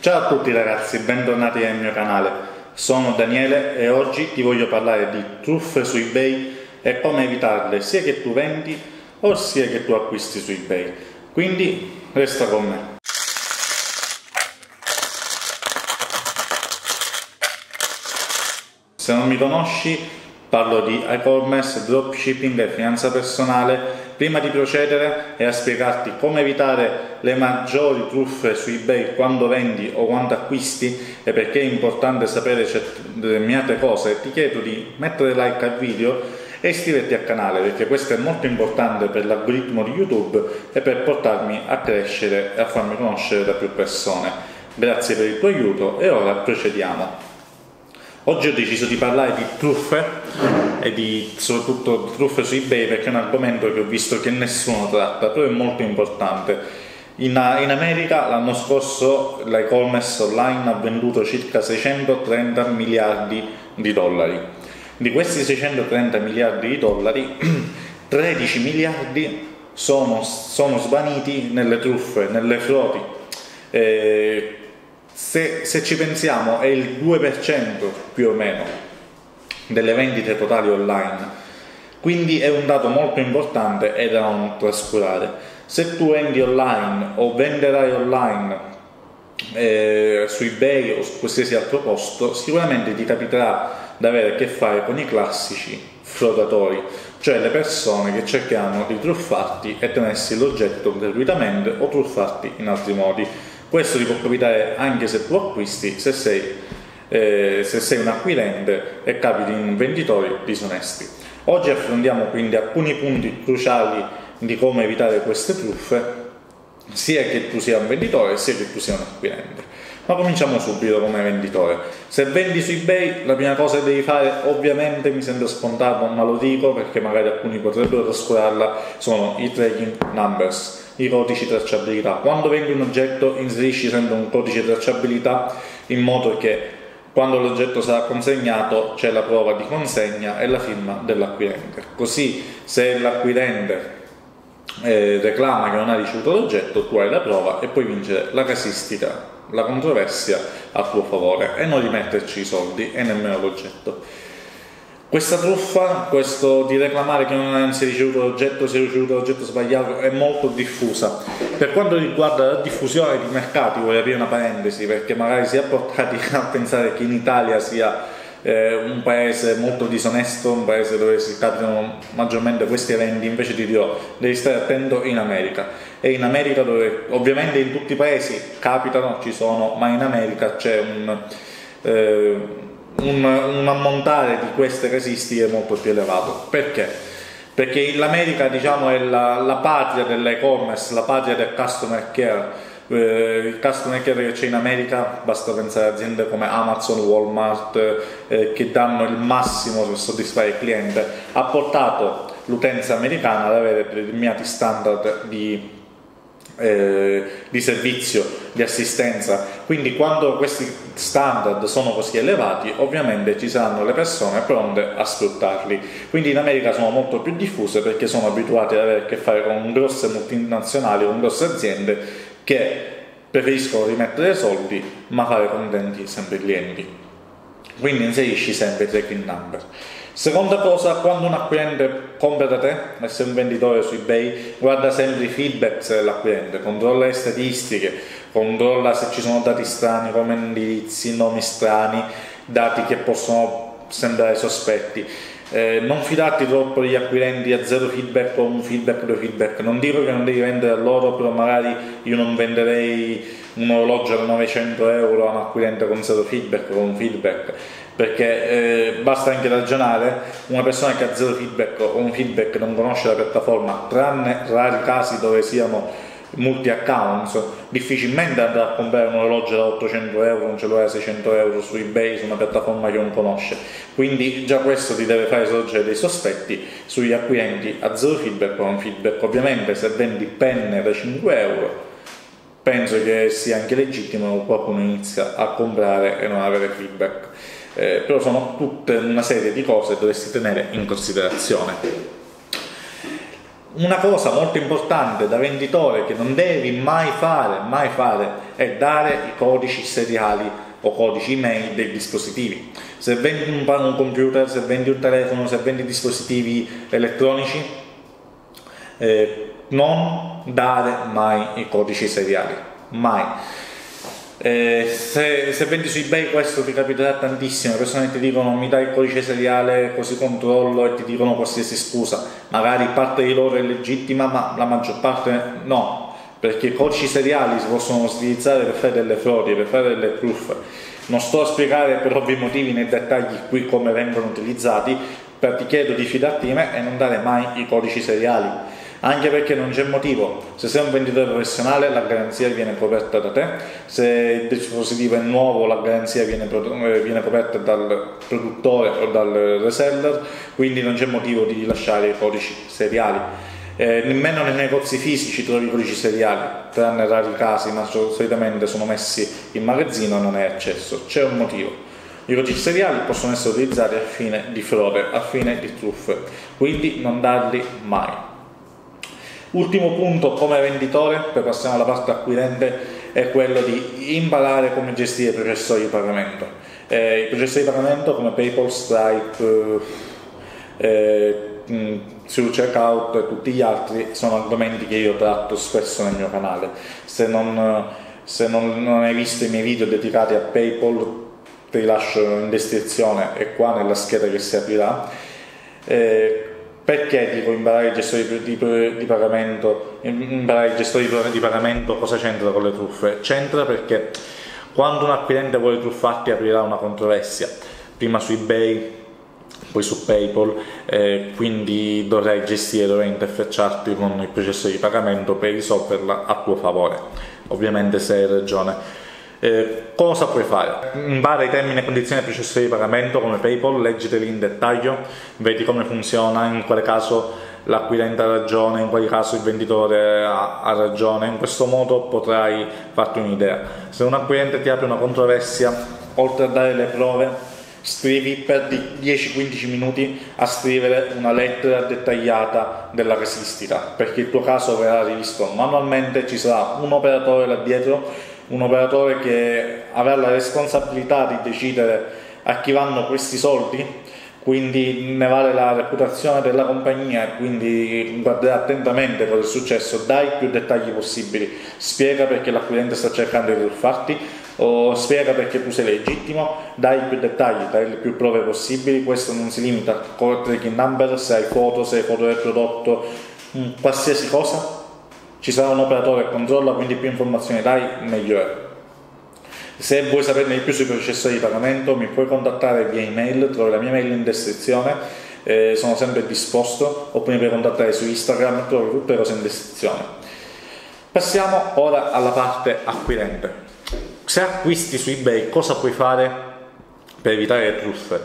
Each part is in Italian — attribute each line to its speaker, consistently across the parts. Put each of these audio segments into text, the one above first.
Speaker 1: Ciao a tutti ragazzi, bentornati nel mio canale. Sono Daniele e oggi ti voglio parlare di truffe su eBay e come evitarle sia che tu vendi o sia che tu acquisti su eBay. Quindi resta con me. Se non mi conosci, parlo di e-commerce, dropshipping e finanza personale Prima di procedere e a spiegarti come evitare le maggiori truffe su eBay quando vendi o quando acquisti e perché è importante sapere determinate cose, ti chiedo di mettere like al video e iscriverti al canale perché questo è molto importante per l'algoritmo di YouTube e per portarmi a crescere e a farmi conoscere da più persone. Grazie per il tuo aiuto e ora procediamo. Oggi ho deciso di parlare di truffe e di soprattutto truffe su eBay perché è un argomento che ho visto che nessuno tratta, però è molto importante. In, in America l'anno scorso l'e-commerce online ha venduto circa 630 miliardi di dollari. Di questi 630 miliardi di dollari, 13 miliardi sono, sono svaniti nelle truffe, nelle frodi. Eh, se, se ci pensiamo è il 2% più o meno delle vendite totali online, quindi è un dato molto importante e da non trascurare. Se tu vendi online o venderai online eh, su eBay o su qualsiasi altro posto, sicuramente ti capiterà di avere a che fare con i classici frodatori, cioè le persone che cercheranno di truffarti e tenersi l'oggetto gratuitamente o truffarti in altri modi. Questo ti può capitare anche se tu acquisti, se sei, eh, se sei un acquirente e capiti in venditori disonesti. Oggi affrontiamo quindi alcuni punti cruciali di come evitare queste truffe, sia che tu sia un venditore sia che tu sia un acquirente. Ma cominciamo subito come venditore. Se vendi su eBay, la prima cosa che devi fare, ovviamente mi sembra scontato, ma lo dico perché magari alcuni potrebbero trascurarla, sono i tracking numbers i codici tracciabilità. Quando vendi un oggetto inserisci sempre un codice tracciabilità in modo che quando l'oggetto sarà consegnato c'è la prova di consegna e la firma dell'acquirente. Così se l'acquirente eh, reclama che non ha ricevuto l'oggetto, tu hai la prova e puoi vincere la casistica, la controversia a tuo favore e non rimetterci i soldi e nemmeno l'oggetto. Questa truffa, questo di reclamare che non si è ricevuto l'oggetto, si è ricevuto l'oggetto sbagliato, è molto diffusa. Per quanto riguarda la diffusione di mercati, voglio aprire una parentesi, perché magari si è portati a pensare che in Italia sia eh, un paese molto disonesto, un paese dove si capitano maggiormente questi eventi, invece ti dirò, devi stare attento in America. E in America dove ovviamente in tutti i paesi capitano, ci sono, ma in America c'è un... Eh, un, un ammontare di queste casistiche molto più elevato. Perché? Perché l'America diciamo, è la, la patria dell'e-commerce, la patria del customer care. Eh, il customer care che c'è in America, basta pensare a aziende come Amazon, Walmart, eh, che danno il massimo per soddisfare il cliente, ha portato l'utenza americana ad avere determinati standard di eh, di servizio, di assistenza. Quindi quando questi standard sono così elevati, ovviamente ci saranno le persone pronte a sfruttarli. Quindi in America sono molto più diffuse perché sono abituati ad avere a che fare con grosse multinazionali, con grosse aziende che preferiscono rimettere soldi ma fare contenti sempre i clienti. Quindi inserisci sempre i tracking number. Seconda cosa, quando un acquirente compra da te, e sei un venditore su eBay, guarda sempre i feedback dell'acquirente, controlla le statistiche, controlla se ci sono dati strani come indirizzi, nomi strani, dati che possono sembrare sospetti. Eh, non fidarti troppo degli acquirenti a zero feedback o un feedback, due feedback. Non dico che non devi vendere a loro, però magari io non venderei un orologio da 900 euro a un acquirente con zero feedback, con un feedback perché eh, basta anche ragionare, una persona che ha zero feedback o un feedback non conosce la piattaforma, tranne rari casi dove siano multi accounts, difficilmente andrà a comprare un orologio da 800 euro, un cellulare da 600 euro su eBay, su una piattaforma che non conosce. Quindi già questo ti deve fare sorgere dei sospetti sugli acquirenti a zero feedback o un feedback. Ovviamente se vendi penne da 5 euro penso che sia anche legittimo che qualcuno inizia a comprare e non avere feedback eh, però sono tutte una serie di cose che dovresti tenere in considerazione. Una cosa molto importante da venditore che non devi mai fare, mai fare, è dare i codici seriali o codici email dei dispositivi. Se vendi un, un computer, se vendi un telefono, se vendi dispositivi elettronici, eh, non dare mai i codici seriali, mai. Eh, se, se, vendi su eBay questo ti capiterà tantissimo, le persone ti dicono mi dai il codice seriale così controllo e ti dicono qualsiasi scusa, magari parte di loro è legittima ma la maggior parte no, perché i codici seriali si possono utilizzare per fare delle frodi, per fare delle proof. Non sto a spiegare per ovvi motivi nei dettagli qui come vengono utilizzati, però ti chiedo di fidarti di me e non dare mai i codici seriali anche perché non c'è motivo, se sei un venditore professionale la garanzia viene coperta da te, se il dispositivo è nuovo la garanzia viene, eh, viene coperta dal produttore o dal reseller, quindi non c'è motivo di rilasciare i codici seriali. Eh, nemmeno nei negozi fisici trovi i codici seriali, tranne rari casi, ma solitamente sono messi in magazzino e non hai accesso. C'è un motivo. I codici seriali possono essere utilizzati a fine di frode, a fine di truffe, quindi non darli mai. Ultimo punto come venditore, poi passiamo alla parte acquirente, è quello di imparare come gestire i processori di pagamento. Eh, I processori di pagamento come PayPal, Stripe, eh, eh, su Checkout e tutti gli altri sono argomenti che io tratto spesso nel mio canale. Se non, se non, non hai visto i miei video dedicati a PayPal, ti lascio in descrizione e qua nella scheda che si aprirà. Eh, perché dico imparare i gestori di, di, pagamento, imparare i gestori di pagamento cosa c'entra con le truffe? C'entra perché quando un acquirente vuole truffarti aprirà una controversia, prima su eBay, poi su PayPal, eh, quindi dovrai gestire, dovrai interfacciarti con il processo di pagamento per risolverla a tuo favore, ovviamente se hai ragione. Eh, cosa puoi fare? Impara i termini e condizioni del processo di pagamento come PayPal, leggiteli in dettaglio, vedi come funziona, in quale caso l'acquirente ha ragione, in quale caso il venditore ha, ha ragione, in questo modo potrai farti un'idea. Se un acquirente ti apre una controversia, oltre a dare le prove, scrivi per 10-15 minuti a scrivere una lettera dettagliata della casistica perché il tuo caso verrà rivisto manualmente, ci sarà un operatore là dietro un operatore che avrà la responsabilità di decidere a chi vanno questi soldi, quindi ne vale la reputazione della compagnia quindi guarderà attentamente cosa è successo, dai più dettagli possibili, spiega perché l'acquirente sta cercando di truffarti o spiega perché tu sei legittimo, dai più dettagli, dai le più prove possibili, questo non si limita a tracking number, se hai foto, se hai foto del prodotto, qualsiasi cosa, ci sarà un operatore che controlla, quindi più informazioni dai, meglio è. Se vuoi saperne di più sui processori di pagamento mi puoi contattare via email, trovi la mia mail in descrizione, eh, sono sempre disposto, oppure mi puoi contattare su Instagram, trovi tutte le cose in descrizione. Passiamo ora alla parte acquirente. Se acquisti su eBay cosa puoi fare per evitare le truffe?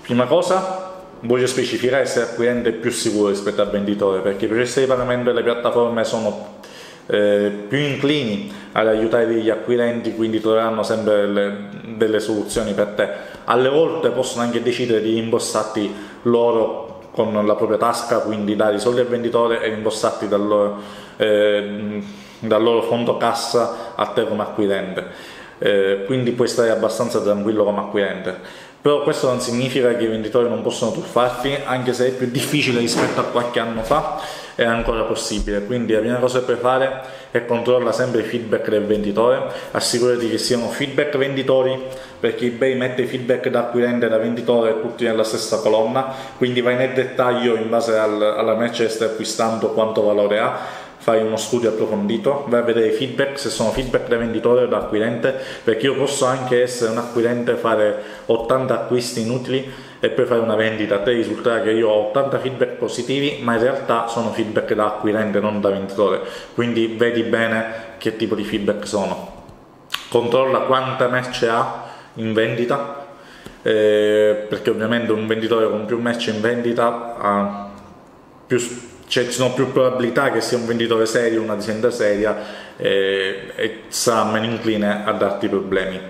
Speaker 1: Prima cosa, voglio specificare se l'acquirente è più sicuro rispetto al venditore perché i processi di pagamento delle piattaforme sono eh, più inclini ad aiutare gli acquirenti quindi troveranno sempre delle, delle, soluzioni per te. Alle volte possono anche decidere di rimborsarti loro con la propria tasca quindi dare i soldi al venditore e rimborsarti dal loro, eh, dal loro fondo cassa a te come acquirente. Eh, quindi puoi stare abbastanza tranquillo come acquirente però questo non significa che i venditori non possono truffarti, anche se è più difficile rispetto a qualche anno fa, è ancora possibile. Quindi la prima cosa che puoi fare è controlla sempre i feedback del venditore, assicurati che siano feedback venditori, perché eBay mette i feedback da acquirente e da venditore tutti nella stessa colonna, quindi vai nel dettaglio in base al, alla merce che stai acquistando quanto valore ha fai uno studio approfondito, vai a vedere i feedback, se sono feedback da venditore o da acquirente, perché io posso anche essere un acquirente, fare 80 acquisti inutili e poi fare una vendita, a te risulterà che io ho 80 feedback positivi, ma in realtà sono feedback da acquirente, non da venditore, quindi vedi bene che tipo di feedback sono. Controlla quanta merce ha in vendita, eh, perché ovviamente un venditore con più merce in vendita ha più cioè, ci sono più probabilità che sia un venditore serio, un'azienda seria eh, e sarà meno incline a darti problemi.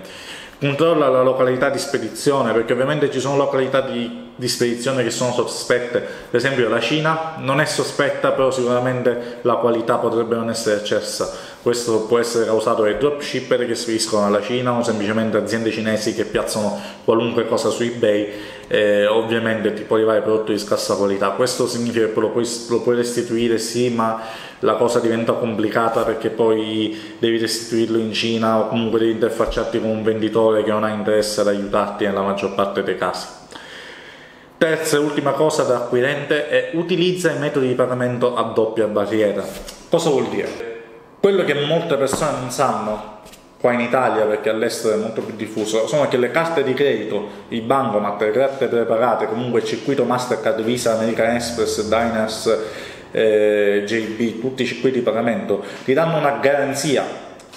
Speaker 1: Controlla la località di spedizione perché ovviamente ci sono località di, di spedizione che sono sospette, per esempio la Cina non è sospetta però sicuramente la qualità potrebbe non essere accessa questo può essere causato dai dropshipper che spediscono alla Cina o semplicemente aziende cinesi che piazzano qualunque cosa su eBay eh, ovviamente ti può arrivare prodotto di scarsa qualità. Questo significa che lo puoi, lo puoi restituire sì ma la cosa diventa complicata perché poi devi restituirlo in Cina o comunque devi interfacciarti con un venditore che non ha interesse ad aiutarti nella maggior parte dei casi. Terza e ultima cosa da acquirente è utilizza i metodi di pagamento a doppia barriera. Cosa vuol dire? Quello che molte persone non sanno qua in Italia perché all'estero è molto più diffuso, sono che le carte di credito, i bancomat, le carte preparate, comunque il circuito Mastercard, Visa, American Express, Diners, eh, JB, tutti i circuiti di pagamento, ti danno una garanzia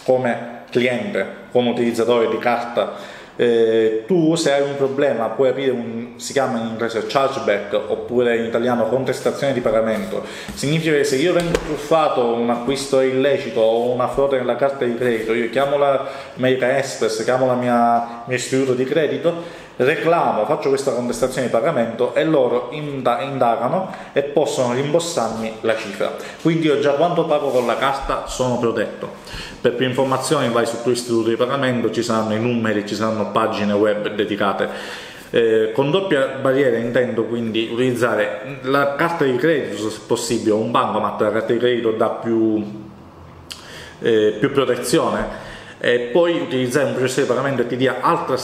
Speaker 1: come cliente, come utilizzatore di carta eh, tu se hai un problema puoi aprire un, si chiama in inglese chargeback oppure in italiano contestazione di pagamento, significa che se io vengo truffato un acquisto illecito o una frode nella carta di credito, io chiamo la America Express, chiamo il mio istituto di credito reclamo, faccio questa contestazione di pagamento e loro indagano e possono rimborsarmi la cifra. Quindi io già quando pago con la carta sono protetto. Per più informazioni vai sul tuo istituto di pagamento, ci saranno i numeri, ci saranno pagine web dedicate. Eh, con doppia barriera intendo quindi utilizzare la carta di credito se possibile, un bancomat, la carta di credito dà più, eh, più protezione e poi utilizzare un processo di pagamento che ti dia altra,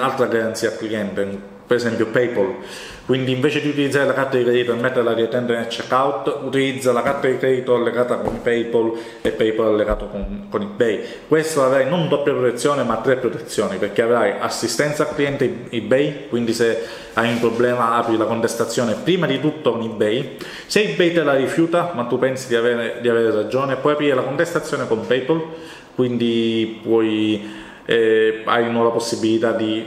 Speaker 1: altra garanzia al cliente, per esempio PayPal. Quindi invece di utilizzare la carta di credito e metterla direttamente nel checkout, utilizza la carta di credito allegata con PayPal e PayPal allegato con, con eBay. Questo avrai non doppia protezione ma tre protezioni perché avrai assistenza al cliente eBay, quindi se hai un problema apri la contestazione prima di tutto con eBay. Se eBay te la rifiuta ma tu pensi di avere, di avere ragione, puoi aprire la contestazione con PayPal quindi puoi, eh, hai nuova possibilità di,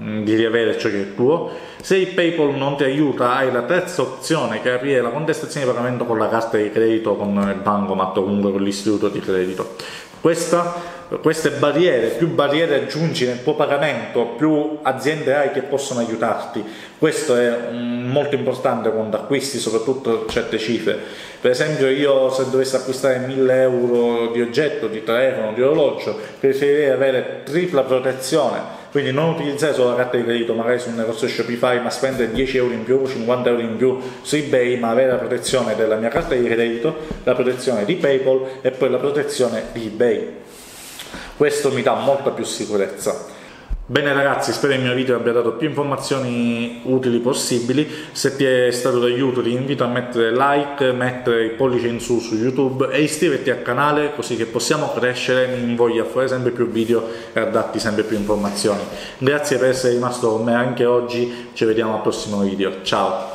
Speaker 1: mm, di riavere ciò che è tuo. Se il PayPal non ti aiuta, hai la terza opzione che è aprire la contestazione di pagamento con la carta di credito, con il bancomat o comunque con l'istituto di credito. Questa queste barriere, più barriere aggiungi nel tuo pagamento, più aziende hai che possono aiutarti. Questo è um, molto importante quando acquisti soprattutto certe cifre. Per esempio io se dovessi acquistare 1000 euro di oggetto, di telefono, di orologio, preferirei avere tripla protezione quindi non utilizzare solo la carta di credito magari su un negozio Shopify ma spendere 10 euro in più, 50 euro in più su eBay ma avere la protezione della mia carta di credito, la protezione di PayPal e poi la protezione di eBay questo mi dà molta più sicurezza. Bene ragazzi, spero il mio video abbia dato più informazioni utili possibili, se ti è stato d'aiuto ti invito a mettere like, mettere il pollice in su su YouTube e iscriverti al canale così che possiamo crescere in voglia a fare sempre più video e a darti sempre più informazioni. Grazie per essere rimasto con me anche oggi, ci vediamo al prossimo video, ciao!